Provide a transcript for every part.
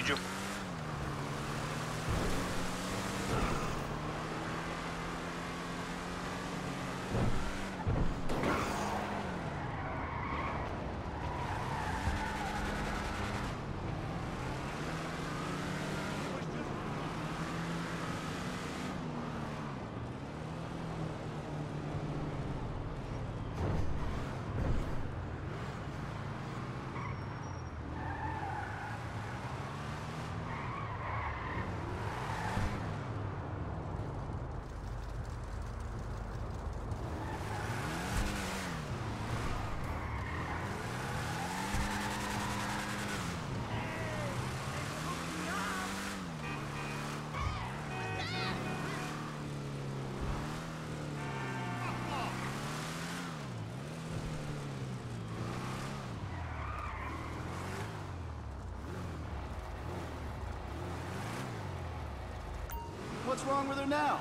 YouTube. What's wrong with her now?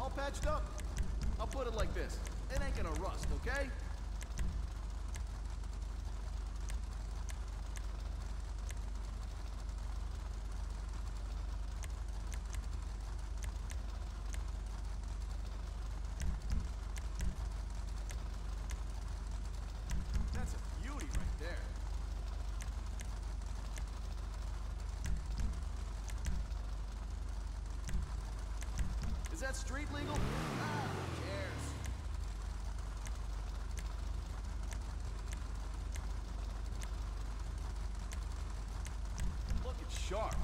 All patched up? I'll put it like this. It ain't gonna rust, okay? That street legal? Ah, who cares? Looking sharp.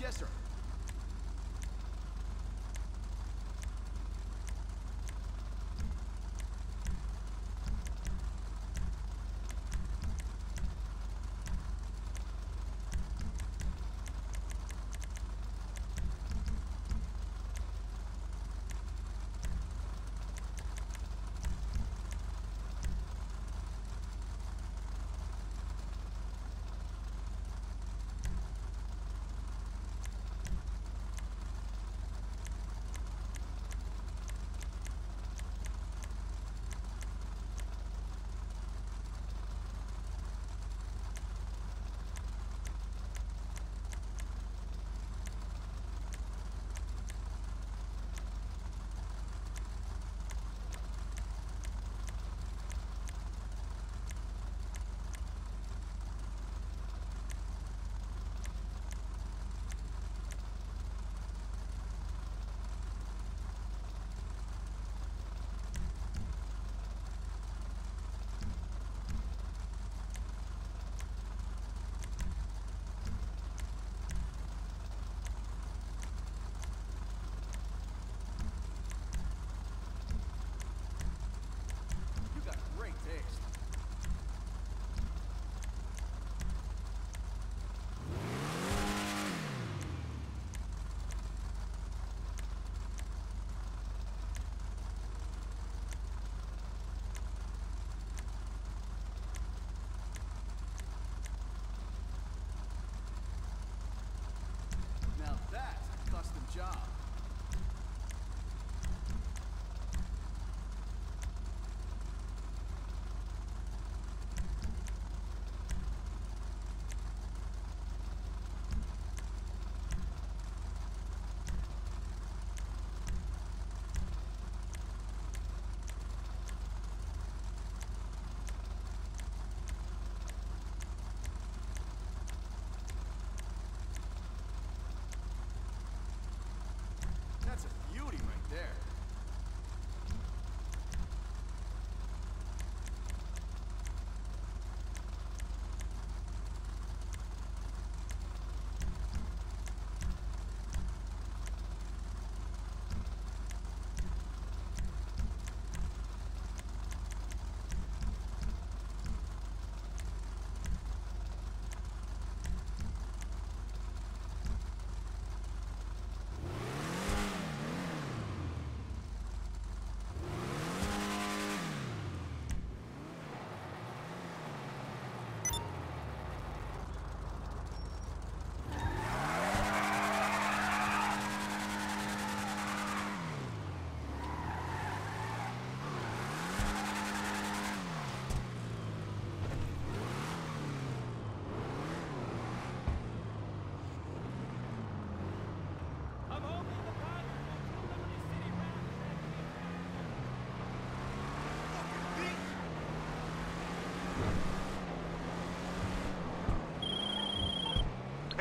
Woman, I'd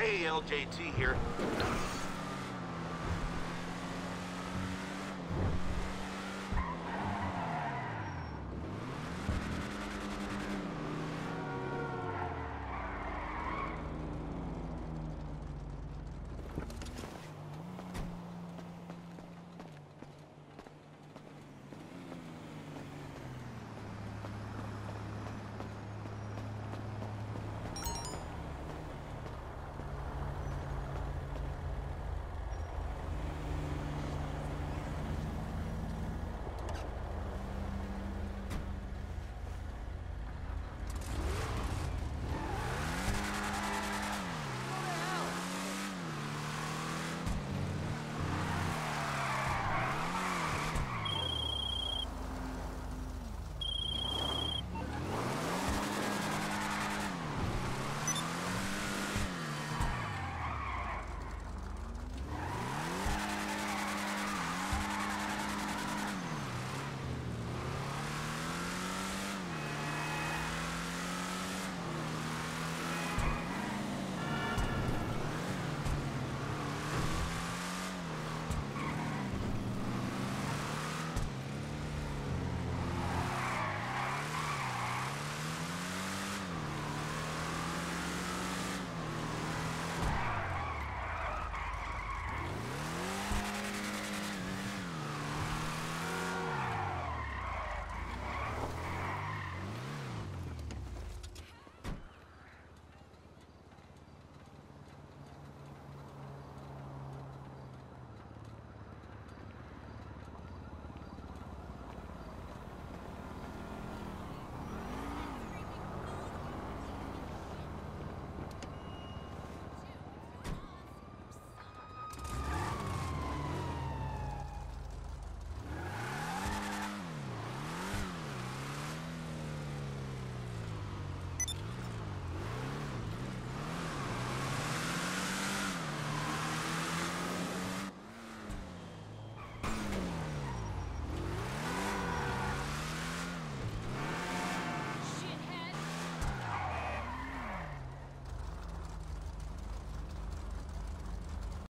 Hey, LJT here.